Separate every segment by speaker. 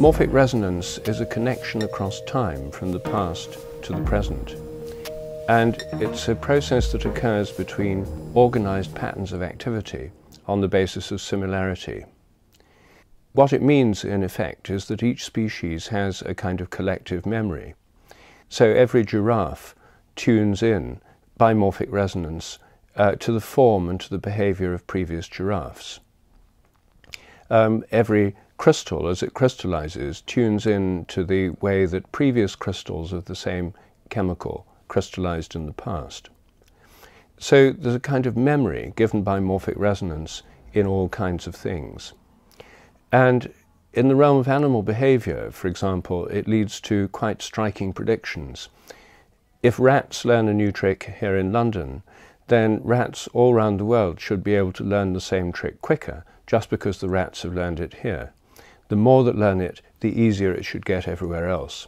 Speaker 1: Morphic resonance is a connection across time from the past to the present. And it's a process that occurs between organized patterns of activity on the basis of similarity. What it means, in effect, is that each species has a kind of collective memory. So every giraffe tunes in by morphic resonance uh, to the form and to the behavior of previous giraffes. Um, every crystal, as it crystallizes, tunes in to the way that previous crystals of the same chemical crystallized in the past. So there's a kind of memory given by morphic resonance in all kinds of things. And in the realm of animal behavior, for example, it leads to quite striking predictions. If rats learn a new trick here in London, then rats all around the world should be able to learn the same trick quicker, just because the rats have learned it here. The more that learn it, the easier it should get everywhere else.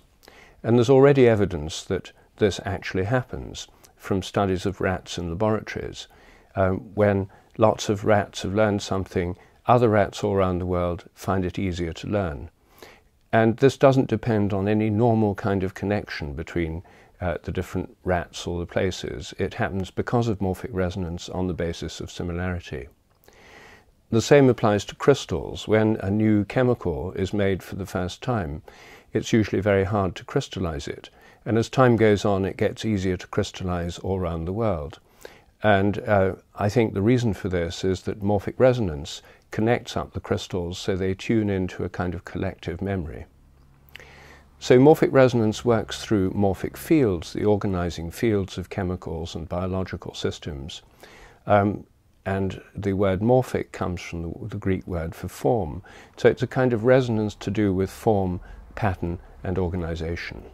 Speaker 1: And there's already evidence that this actually happens from studies of rats in laboratories. Um, when lots of rats have learned something, other rats all around the world find it easier to learn. And this doesn't depend on any normal kind of connection between uh, the different rats or the places. It happens because of morphic resonance on the basis of similarity. The same applies to crystals. When a new chemical is made for the first time, it's usually very hard to crystallize it. And as time goes on, it gets easier to crystallize all around the world. And uh, I think the reason for this is that morphic resonance connects up the crystals so they tune into a kind of collective memory. So morphic resonance works through morphic fields, the organizing fields of chemicals and biological systems. Um, and the word morphic comes from the, the, Greek word for form. So it's a kind of resonance to do with form, pattern, and organization.